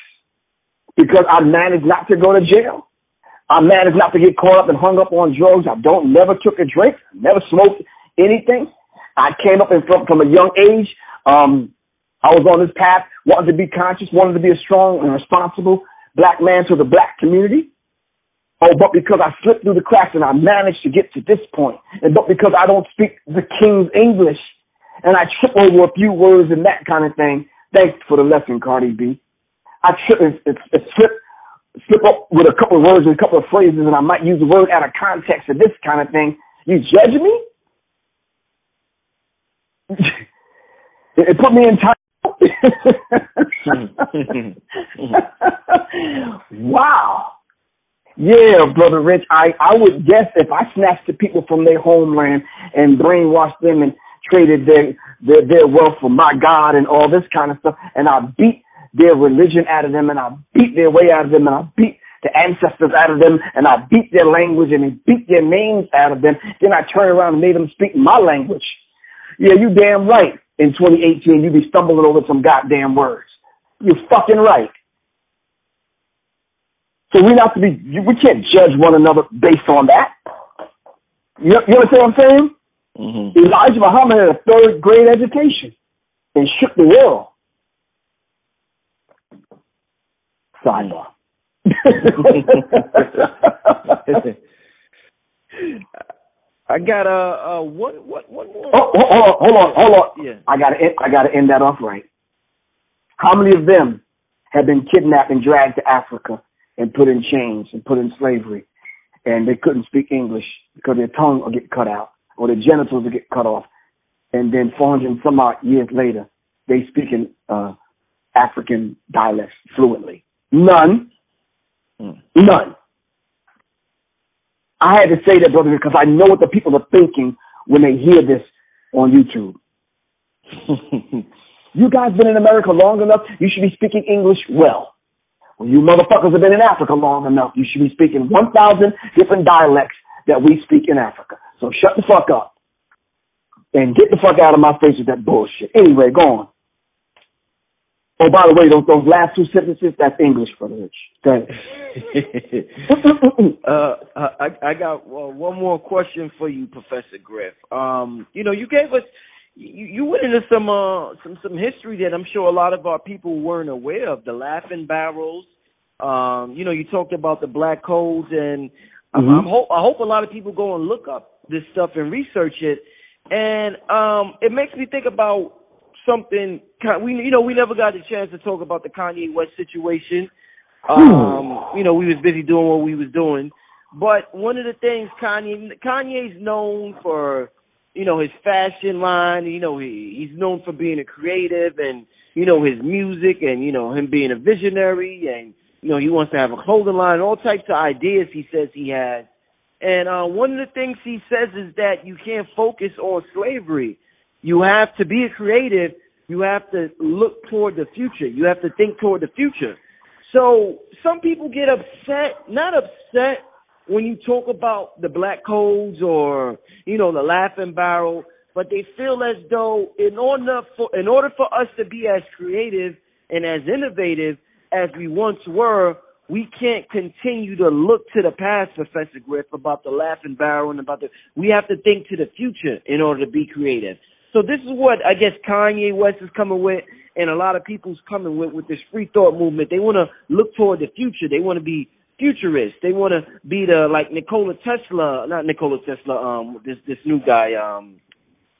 Speaker 3: because I managed not to go to jail, I managed not to get caught up and hung up on drugs. I don't never took a drink, never smoked anything. I came up and from, from a young age. Um, I was on this path, wanted to be conscious, wanted to be a strong and responsible black man to the black community. Oh, but because I slipped through the cracks and I managed to get to this point, and but because I don't speak the king's English, and I trip over a few words and that kind of thing, Thanks for the lesson, Cardi B. I trip, it, it, slip, slip up with a couple of words and a couple of phrases, and I might use the word out of context of this kind of thing. You judge me? it put me in time. wow. Yeah, brother Rich. I I would guess if I snatched the people from their homeland and brainwashed them and traded their, their, their wealth for my God and all this kind of stuff. And I beat their religion out of them and I beat their way out of them and I beat the ancestors out of them and I beat their language and beat their names out of them. Then I turn around and made them speak my language. Yeah, you damn right. In 2018, you be stumbling over some goddamn words. You're fucking right. So we have to be, we can't judge one another based on that. You, you understand what I'm saying? Mm-hmm. Elijah Muhammad had a third grade education and shook the world. Sidebar.
Speaker 2: I got a uh, what what what more?
Speaker 3: Oh, hold on, hold on, hold on. Yeah. I gotta I gotta end that off right. How many of them have been kidnapped and dragged to Africa and put in chains and put in slavery, and they couldn't speak English because their tongue will get cut out or their genitals will get cut off, and then 400 and some odd years later, they speak in uh, African dialects fluently. None. Mm. None. I had to say that, brother, because I know what the people are thinking when they hear this on YouTube. you guys been in America long enough, you should be speaking English well. Well, you motherfuckers have been in Africa long enough, you should be speaking 1,000 different dialects that we speak in Africa. So shut the fuck up and get the fuck out of my face with that bullshit. Anyway, go on. Oh, by the way, those, those last two sentences, that's English, brother Rich. Go
Speaker 2: uh, I, I got well, one more question for you, Professor Griff. Um, you know, you gave us, you, you went into some, uh, some, some history that I'm sure a lot of our people weren't aware of. The laughing barrels. Um, you know, you talked about the black codes, and mm-hmm. I'm, I'm hope, I hope a lot of people go and look up this stuff and research it. And um, it makes me think about something we you know we never got the chance to talk about the Kanye West situation. Um, you know, we was busy doing what we was doing. But one of the things Kanye Kanye's known for, you know, his fashion line. You know, he he's known for being a creative and you know his music and you know him being a visionary and you know he wants to have a clothing line. All types of ideas he says he has. And uh, one of the things he says is that you can't focus on slavery. You have to be creative. You have to look toward the future. You have to think toward the future. So some people get upset, not upset when you talk about the black codes or, you know, the laughing barrel, but they feel as though in order for, in order for us to be as creative and as innovative as we once were, we can't continue to look to the past, Professor Griff, about the laughing barrel and about the, we have to think to the future in order to be creative. So this is what I guess Kanye West is coming with, and a lot of people's coming with with this free thought movement. They want to look toward the future. They want to be futurists. They want to be the like Nikola Tesla, not Nikola Tesla. Um, this this new guy. Um,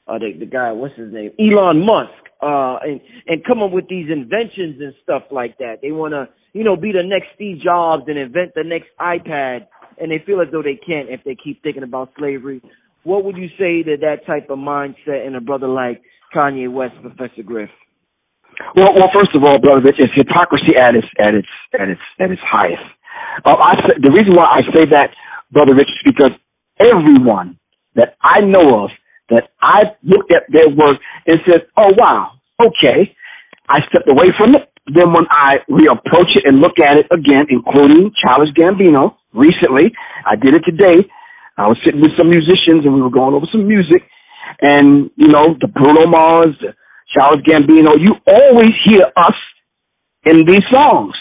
Speaker 2: uh, the the guy. What's his name? Elon Musk. Uh, and and come up with these inventions and stuff like that. They want to, you know, be the next Steve Jobs and invent the next iPad. And they feel as though they can't if they keep thinking about slavery what would you say to that type of mindset in a brother like Kanye West, Professor Griff?
Speaker 3: Well, well, first of all, brother, it's hypocrisy at its at its at its at its highest. Uh, I the reason why I say that, brother Rich, is because everyone that I know of that I looked at their work and said, "Oh wow, okay," I stepped away from it. Then when I reapproach it and look at it again, including Childish Gambino recently, I did it today. I was sitting with some musicians and we were going over some music and, you know, the Bruno Mars, the Charles Gambino, you always hear us in these songs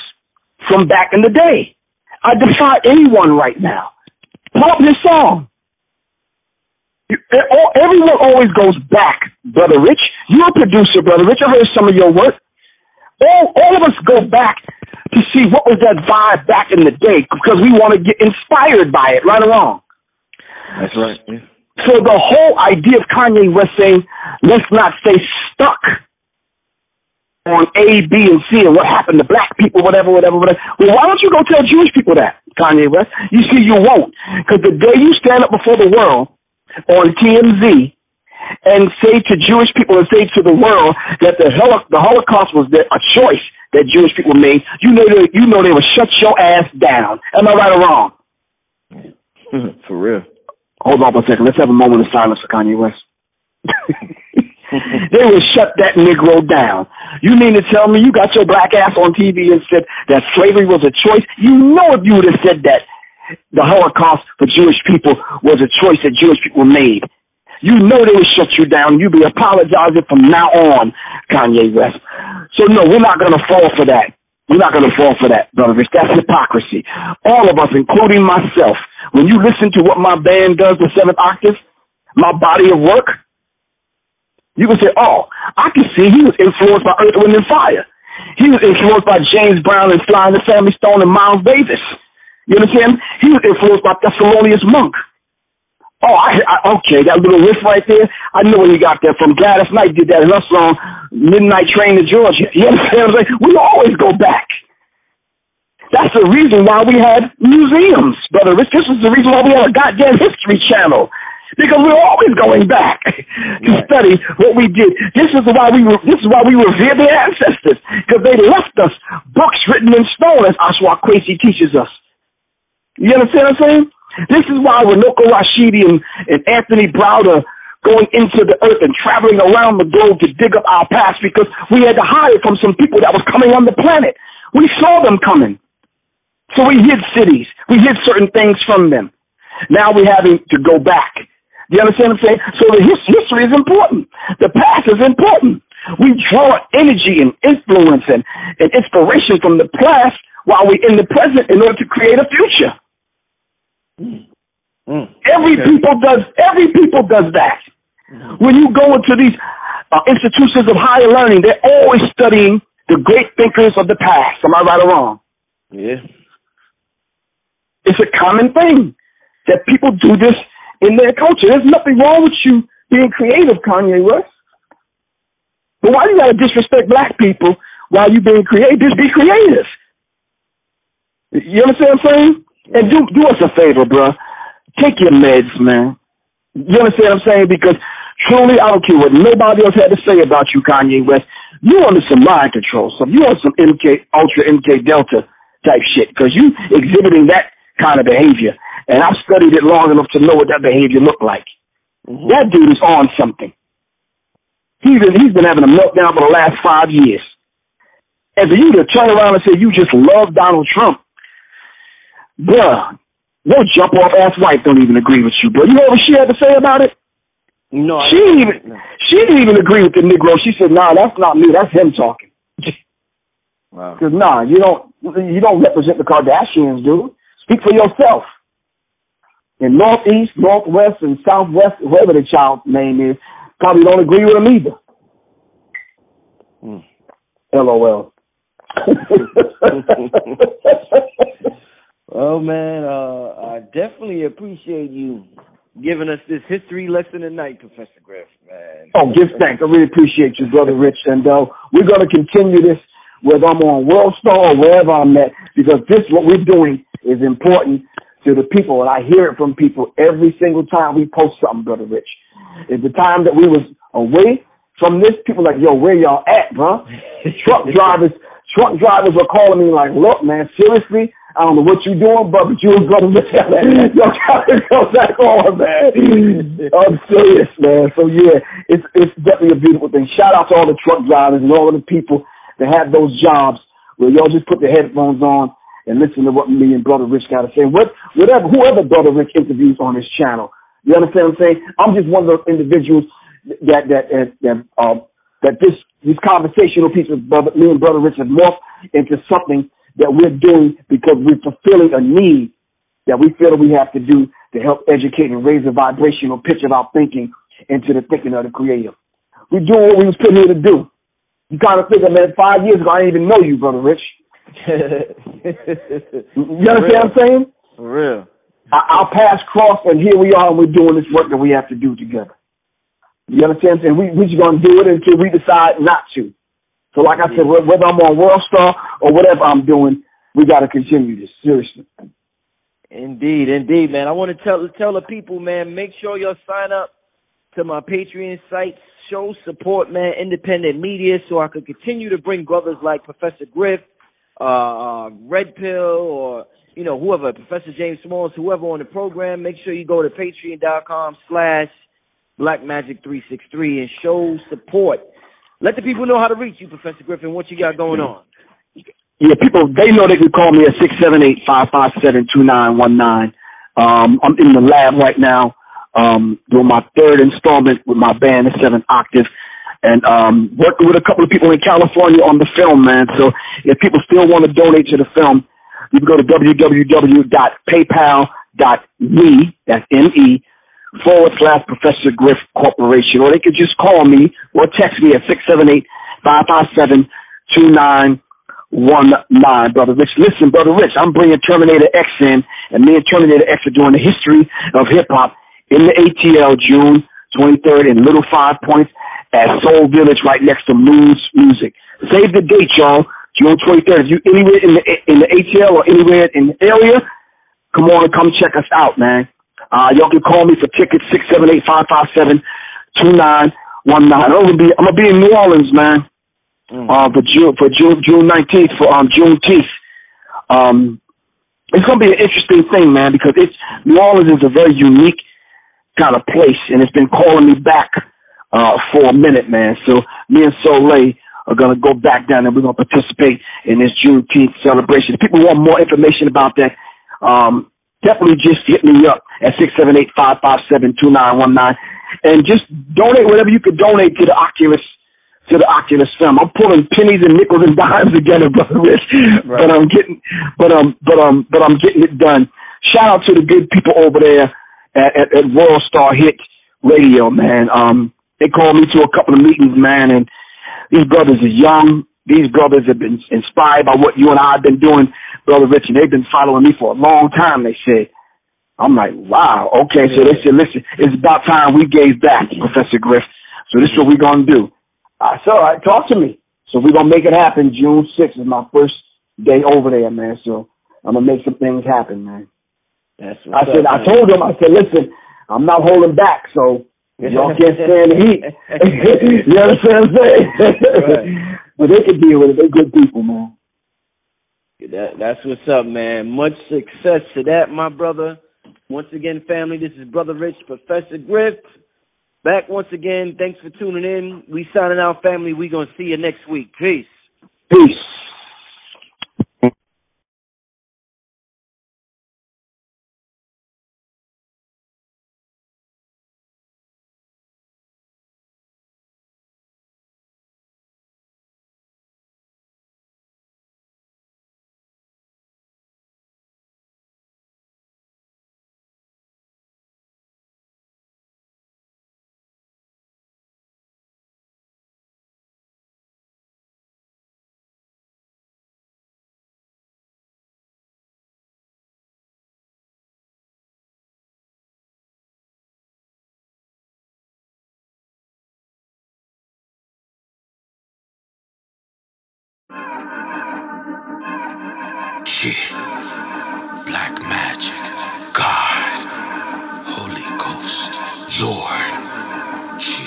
Speaker 3: from back in the day. I defy anyone right now. Pull up this song. You, everyone always goes back, Brother Rich. You're a producer, Brother Rich. I heard some of your work. All, all of us go back to see what was that vibe back in the day because we want to get inspired by it, right or wrong.
Speaker 2: That's right. Yeah.
Speaker 3: So the whole idea of Kanye West saying, let's not stay stuck on A, B, and C and what happened to black people, whatever, whatever, whatever. Well, why don't you go tell Jewish people that, Kanye West? You see, you won't. Because the day you stand up before the world on TMZ and say to Jewish people and say to the world that the, the Holocaust was a choice that Jewish people made, you know, they, you know they would shut your ass down. Am I right or wrong?
Speaker 2: For real.
Speaker 3: Hold on for a second. Let's have a moment of silence for Kanye West. they would shut that Negro down. You mean to tell me you got your black ass on TV and said that slavery was a choice? You know if you would have said that the Holocaust for Jewish people was a choice that Jewish people made. you know they will shut you down. You be apologizing from now on, Kanye West. So no, we're not gonna fall for that. We're not gonna fall for that, brother That's hypocrisy. All of us, including myself, when you listen to what my band does with seventh octave, my body of work, you can say, oh, I can see he was influenced by Earth, Wind, and Fire. He was influenced by James Brown and Sly and the Family Stone and Miles Davis. You understand? He was influenced by Thelonious Monk. Oh, I, I, okay, that little riff right there. I know where you got that from. Gladys Knight did that in her song "Midnight Train to Georgia." You understand? What I'm saying? We always go back. That's the reason why we had museums, brother Rich. This is the reason why we had a goddamn history channel because we're always going back to right. study what we did. This is why we were, this is why we revere their ancestors because they left us books written in stone, as Ashra Kwesi teaches us. You understand what I'm saying? This is why Runoko Rashidi and, and Anthony Browder going into the earth and traveling around the globe to dig up our past because we had to hide from some people that was coming on the planet. We saw them coming. So we hid cities. We hid certain things from them. Now we're having to go back. You understand what I'm saying? So the history is important. The past is important. We draw energy and influence and, and inspiration from the past while we're in the present in order to create a future. Mm. Every okay. people does. Every people does that. Mm. When you go into these uh, institutions of higher learning, they're always studying the great thinkers of the past. Am I right or wrong?
Speaker 2: Yeah.
Speaker 3: It's a common thing that people do this in their culture. There's nothing wrong with you being creative, Kanye West. But why do you gotta disrespect black people while you being creative? Just be creative. You understand what I'm saying? And do do us a favor, bro. Take your meds, man. You understand what I'm saying? Because truly, I don't care what nobody else had to say about you, Kanye West. You under some mind control stuff. You on some MK Ultra MK Delta type shit because you exhibiting that kind of behavior. And I've studied it long enough to know what that behavior looked like. Mm-hmm. That dude is on something. He's been, he's been having a meltdown for the last five years. And for you to turn around and say you just love Donald Trump bruh, your jump off ass wife don't even agree with you, bro. You know what she had to say about it?
Speaker 2: No,
Speaker 3: she didn't even no. she didn't even agree with the Negro. She said, "Nah, that's not me. That's him talking."
Speaker 2: Wow.
Speaker 3: Because nah, you don't you don't represent the Kardashians, dude. Speak for yourself. In Northeast, Northwest, and Southwest, whoever the child's name is, probably don't agree with them either. Hmm. LOL.
Speaker 2: Well, man, uh, I definitely appreciate you giving us this history lesson tonight, Professor Griff, man.
Speaker 3: Oh, give thanks. I really appreciate you, Brother Rich. And uh, we're going to continue this whether I'm on World Star or wherever I'm at, because this, what we're doing, is important to the people. And I hear it from people every single time we post something, Brother Rich. At the time that we was away from this, people like, yo, where y'all at, bro? truck drivers, truck drivers were calling me like, look, man, seriously, I don't know what you're doing, but you was going to tell that. Gotta go back on, man. I'm serious, man. So yeah, it's it's definitely a beautiful thing. Shout out to all the truck drivers and all of the people that have those jobs where y'all just put the headphones on and listen to what me and Brother Rich got to say. What whatever whoever Brother Rich interviews on his channel. You understand what I'm saying? I'm just one of those individuals that that that that, uh, that this these conversational pieces, brother, me and Brother Rich have morphed into something that we're doing because we're fulfilling a need that we feel that we have to do to help educate and raise the vibrational pitch of our thinking into the thinking of the creative. We're doing what we was put here to do. You kind of think, man, five years ago, I didn't even know you, Brother Rich. you understand what I'm saying?
Speaker 2: For real.
Speaker 3: Our paths crossed, and here we are, and we're doing this work that we have to do together. You understand? what i'm we we just gonna do it until we decide not to. So, like I said, whether I'm on World Star or whatever I'm doing, we got to continue this seriously.
Speaker 2: Indeed, indeed, man. I want to tell tell the people, man, make sure you sign up to my Patreon site. Show support, man, independent media, so I could continue to bring brothers like Professor Griff, uh, uh, Red Pill, or you know whoever, Professor James Smalls, whoever on the program. Make sure you go to Patreon.com/slash Black Magik 363 and show support let the people know how to reach you, Professor Griffin. What you got going on?
Speaker 3: Yeah, people they know they can call me at six seven eight five five seven two nine one nine. Um, I'm in the lab right now, um, doing my third installment with my band, the Seven Octave, and um, working with a couple of people in California on the film, man. So if people still want to donate to the film, you can go to www.paypal.me, that's M-E, forward slash Professor Griff Corporation, or they could just call me or text me at 678-557-2919, Brother Rich. Listen, Brother Rich, I'm bringing Terminator X in, and me and Terminator X are doing the history of hip-hop in the ATL June 23rd in Little Five Points at Soul Village right next to Moods Music. Save the date, y'all. June 23rd. If you anywhere in the in the ATL or anywhere in the area, come on and come check us out, man. Uh, y'all can call me for tickets six seven eight five five seven two nine one nine. I'm gonna be I'm gonna be in New Orleans, man. Mm. Uh, for June for June June nineteenth for um Juneteenth. Um, it's gonna be an interesting thing, man, because it's New Orleans is a very unique kind of place, and it's been calling me back uh, for a minute, man. So me and Soleil are going to go back down and we're going to participate in this Juneteenth celebration. If people want more information about that, um, definitely just hit me up at 678-557-2919 and just donate whatever you could donate to the Oculus to the Oculus film. I'm pulling pennies and nickels and dimes together, brother Rich. Right. But I'm getting but um but um but I'm getting it done. Shout out to the good people over there at, at, at World Star Hit Radio, man. Um they called me to a couple of meetings, man, and these brothers are young. These brothers have been inspired by what you and I have been doing, Brother Rich, and they've been following me for a long time, they said. I'm like, wow, okay. So they said, listen, it's about time we gave back, Professor Griff. So this is what we're going to do. I said, all right, talk to me. So we're going to make it happen. June 6th is my first day over there, man. So I'm going to make some things happen, man.
Speaker 2: That's what
Speaker 3: I said, I told them, I said, listen, I'm not holding back. So Y'all can't stand the heat. you understand what I'm saying? Right. but they can deal with it. They're good people, man.
Speaker 2: That, that's what's up, man. Much success to that, my brother. Once again, family, this is Brother Rich, Professor Griff. Back once again. Thanks for tuning in. We signing out, family. We gonna see you next week. Peace.
Speaker 3: Peace.
Speaker 1: G. Black magic. God. Holy Ghost. Lord. G.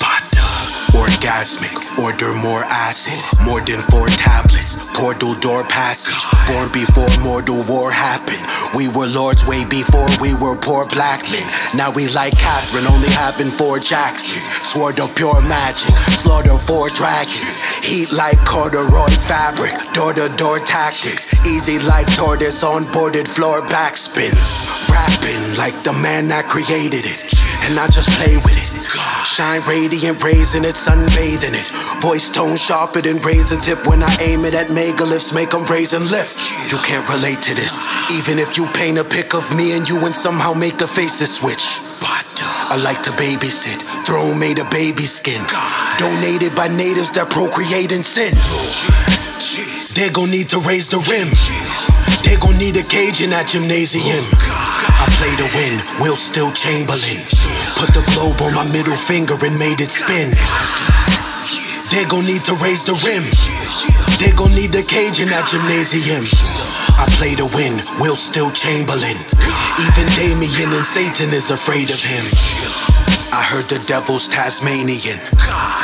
Speaker 1: Bata. Orgasmic. Order more acid. More than four tablets. Portal door passage. Born before mortal war happened. We were lords way before we were poor black men. Now we like Catherine, only having four Jacksons. Sword of pure magic, slaughter four dragons. Heat like corduroy fabric, door to door tactics. Easy like tortoise on boarded floor backspins. Rapping like the man that created it, and I just play with it. Shine radiant, raising it, sunbathing it. Voice tone sharper than razor tip when I aim it at megaliths, make them raise and lift. You can't relate to this, even if you paint a pic of me and you and somehow make the faces switch. I like to babysit, throne made of baby skin. Donated by natives that procreate in sin. They gon' need to raise the rim. They gon' need a cage in that gymnasium. I play to win, Will still Chamberlain. Put the globe on my middle finger and made it spin. They gon' need to raise the rim. They gon' need the cage in that gymnasium. I play to win, Will still Chamberlain. Even Damien and Satan is afraid of him. I heard the devil's Tasmanian.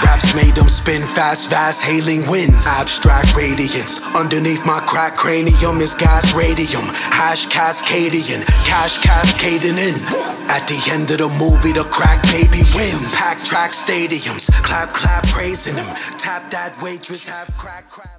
Speaker 1: Raps made them spin fast, fast, hailing winds. Abstract radiance. Underneath my crack cranium is gas radium. Hash cascadian. Cash cascading in. At the end of the movie, the crack baby wins. Pack track stadiums. Clap, clap, praising him. Tap that waitress, have crack, crack.